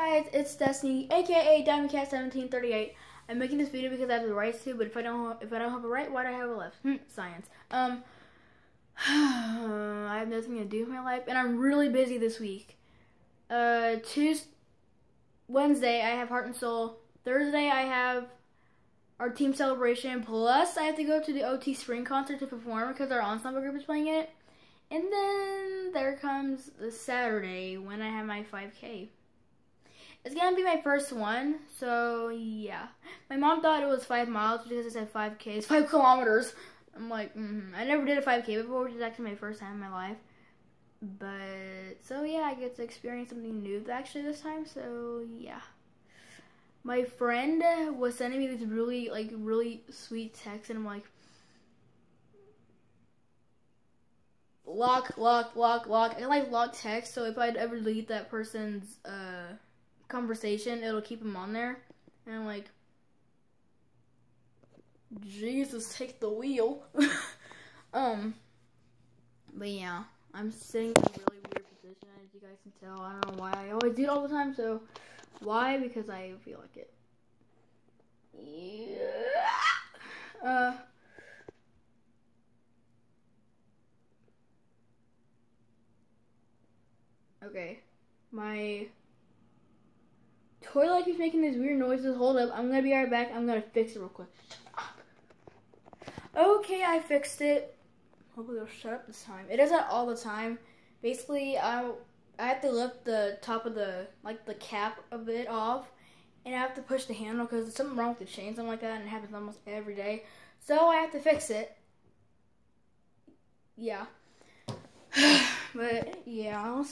guys, it's Destiny, aka DiamondCat1738. I'm making this video because I have the rights to, but if I don't if I don't have a right, why do I have a left? Hmm, science. Um I have nothing to do with my life and I'm really busy this week. Uh Tuesday Wednesday I have Heart and Soul. Thursday I have our team celebration plus I have to go to the OT spring concert to perform because our ensemble group is playing it. And then there comes the Saturday when I have my 5K. It's gonna be my first one, so yeah. My mom thought it was five miles because it said 5K. It's five kilometers. I'm like, mm-hmm. I never did a 5K before, which is actually my first time in my life. But, so yeah, I get to experience something new actually this time, so yeah. My friend was sending me this really, like, really sweet text, and I'm like, lock, lock, lock, lock. I like lock text, so if I'd ever delete that person's, uh, conversation, it'll keep them on there. And I'm like, Jesus, take the wheel. um, but yeah, I'm sitting in a really weird position, as you guys can tell. I don't know why. I always do it all the time, so why? Because I feel like it. Yeah. Uh. Okay. My toilet keeps making these weird noises. Hold up. I'm going to be right back. I'm going to fix it real quick. Okay, I fixed it. Hopefully it'll shut up this time. It does that all the time. Basically, I, I have to lift the top of the, like the cap of it off. And I have to push the handle because there's something wrong with the chain, something like that. And it happens almost every day. So I have to fix it. Yeah. but, yeah.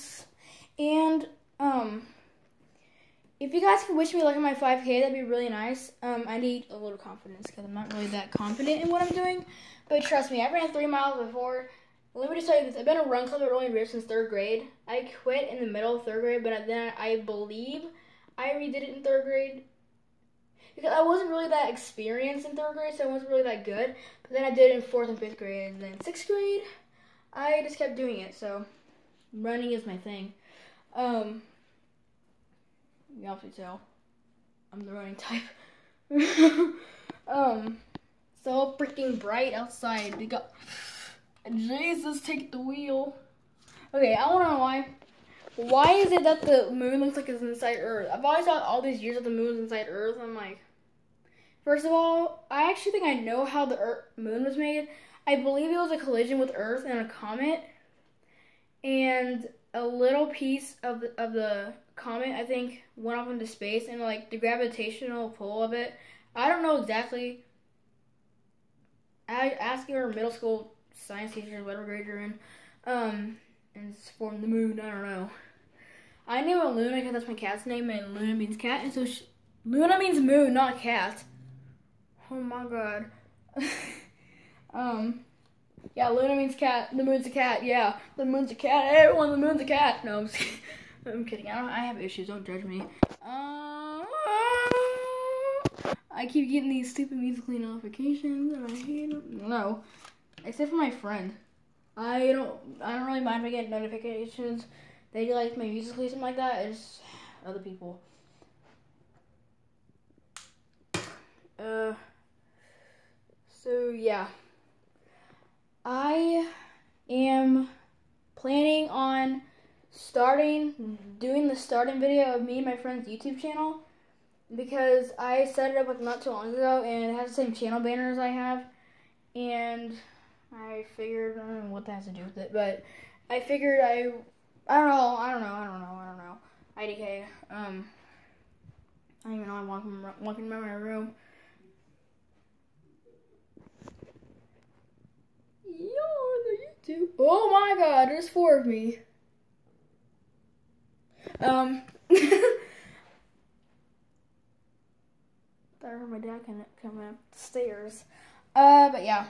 And, um if you guys can wish me luck on my 5K, that'd be really nice. Um, I need a little confidence because I'm not really that confident in what I'm doing. But trust me, I've ran three miles before. Let me just tell you this: I've been a run club at Rolling Beer since third grade. I quit in the middle of third grade, but then I believe I redid it in third grade because I wasn't really that experienced in third grade, so I wasn't really that good. But then I did it in fourth and fifth grade, and then sixth grade, I just kept doing it. So running is my thing. Um, you can obviously tell I'm the running type. um, so freaking bright outside. We got Jesus, take the wheel. Okay, I don't know why. Why is it that the moon looks like it's inside Earth? I've always thought all these years that the moon's inside Earth. I'm like, first of all, I actually think I know how the Earth, moon was made. I believe it was a collision with Earth and a comet, and a little piece of the, of the comet, I think, went off into space, and like the gravitational pull of it, I don't know exactly. I ask your middle school science teacher, whatever grade you're in, um, and it's from the moon. I don't know. I name it Luna because that's my cat's name, and Luna means cat, and so she, Luna means moon, not cat. Oh my god. um. Yeah, Luna means cat. The moon's a cat. Yeah, the moon's a cat. Everyone, the moon's a cat. No, I'm kidding. I don't. I have issues. Don't judge me. Uh, I keep getting these stupid musical.ly notifications, and I hate them. No, except for my friend. I don't. I don't really mind if I get notifications. They like my musical.ly something like that. It's other people. Uh. So yeah. I am planning on starting doing the starting video of me and my friend's YouTube channel because I set it up like not too long ago and it has the same channel banner as I have and I figured I don't know what that has to do with it but I figured I I don't know I don't know I don't know I don't know IDK um I don't even know I'm walking walking around my room two. Oh my god, there's four of me. Um. I heard my dad coming up the stairs. Uh, but yeah.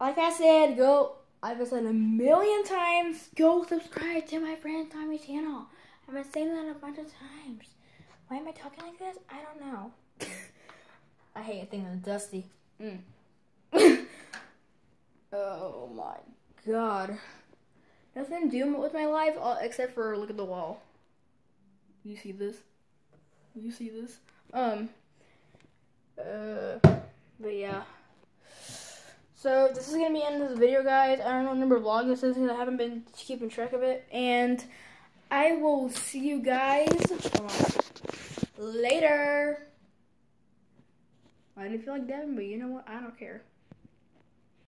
Like I said, go. I've said a million times. Go subscribe to my friend Tommy's channel. I've been saying that a bunch of times. Why am I talking like this? I don't know. I hate a thing that's dusty. Mm. Oh my god. Nothing to do with my life except for look at the wall. You see this? You see this? Um. Uh. But yeah. So this is gonna be end of this video, guys. I don't know what number of vlog this is because I haven't been keeping track of it, and I will see you guys later. I didn't feel like dabbing, but you know what? I don't care.